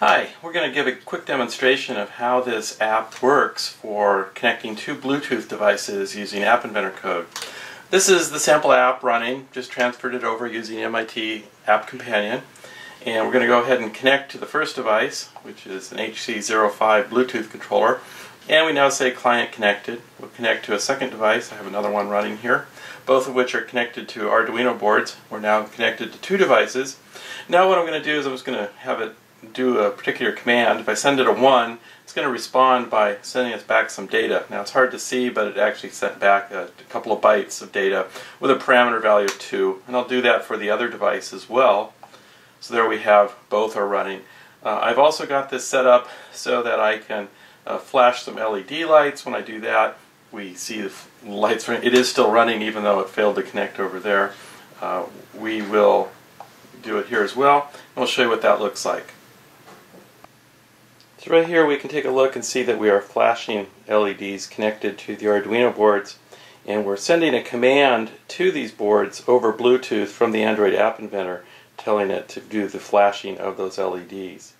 Hi, we're going to give a quick demonstration of how this app works for connecting two Bluetooth devices using App Inventor code. This is the sample app running, just transferred it over using MIT App Companion. And we're going to go ahead and connect to the first device, which is an HC05 Bluetooth controller. And we now say client connected. We'll connect to a second device. I have another one running here, both of which are connected to Arduino boards. We're now connected to two devices. Now what I'm going to do is I'm just going to have it do a particular command, if I send it a 1, it's going to respond by sending us back some data. Now it's hard to see, but it actually sent back a, couple of bytes of data with a parameter value of 2. And I'll do that for the other device as well. So there we have both are running. Uh, I've also got this set up so that I can uh, flash some LED lights. When I do that, we see the lights. It is still running even though it failed to connect over there. Uh, we will do it here as well. And we'll show you what that looks like. So right here we can take a look and see that we are flashing LEDs connected to the Arduino boards and we're sending a command to these boards over Bluetooth from the Android App Inventor telling it to do the flashing of those LEDs.